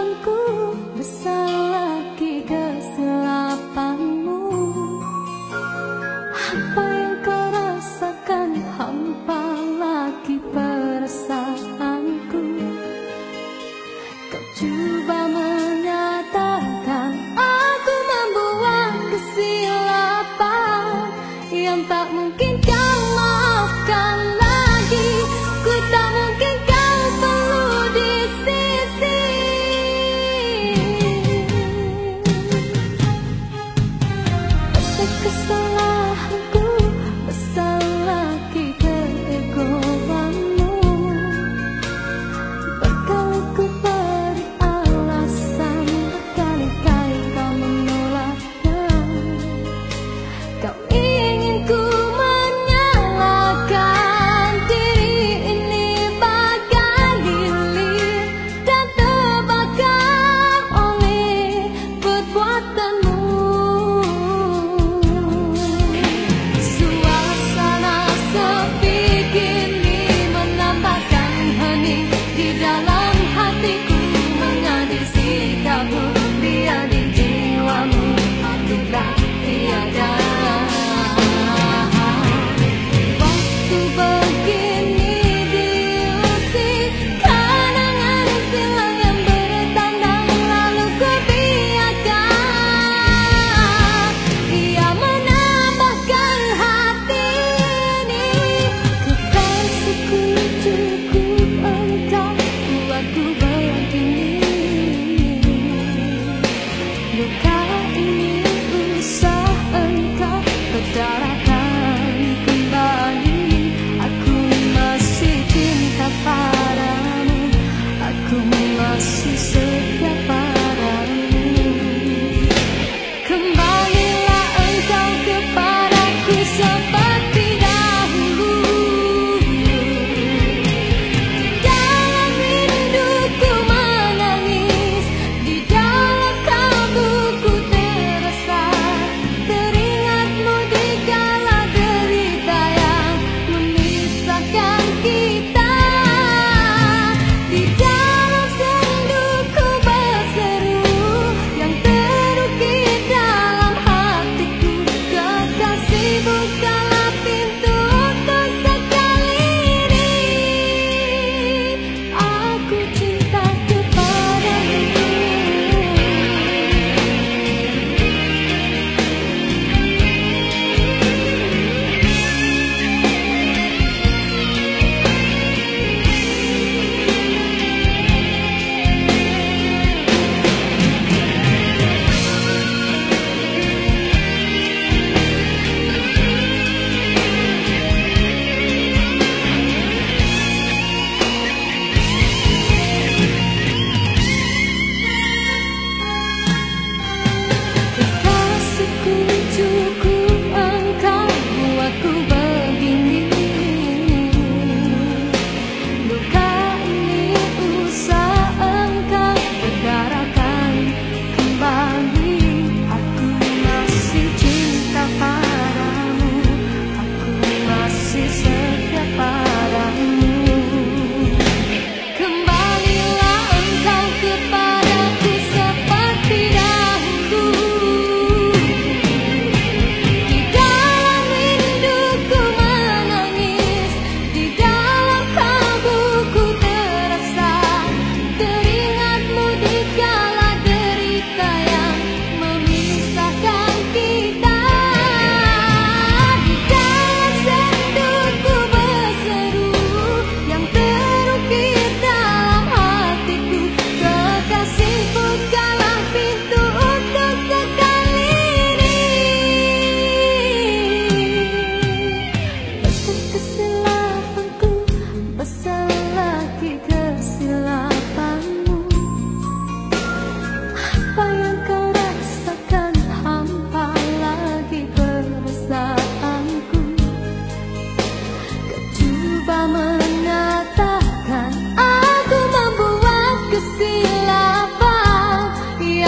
Bersalah besar lagi Apa yang kau rasakan hampa lagi perasaanku Kau coba menyatakan aku membuat kesilapan Yang tak mungkin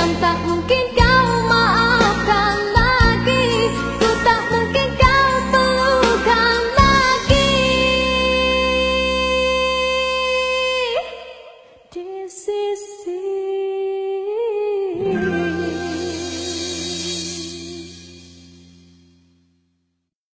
tanpa mungkin